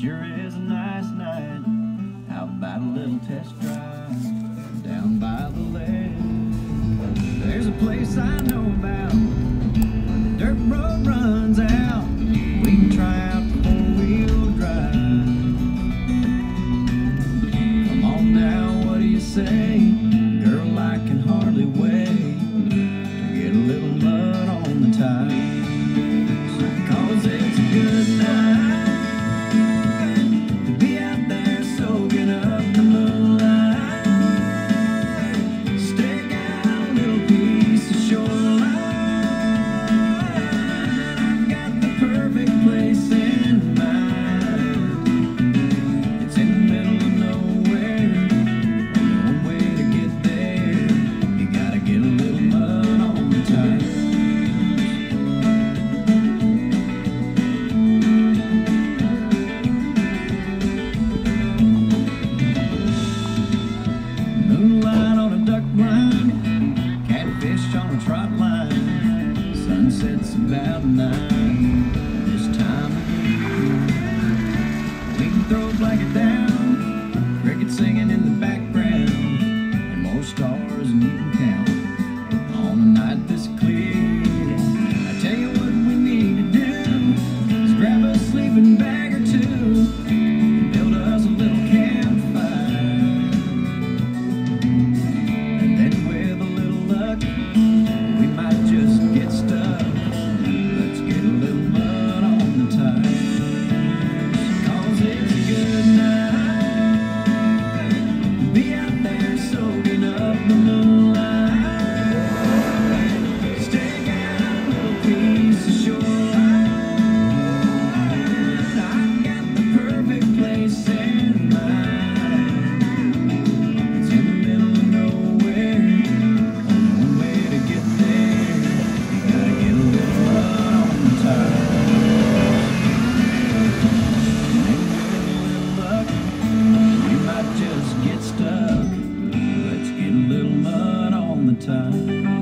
Sure is a nice night. How about a little test drive down by the lake? There's a place I know about where the dirt road runs out. We can try out the four-wheel drive. Come on now, what do you say? On line. Sunset's about nine time.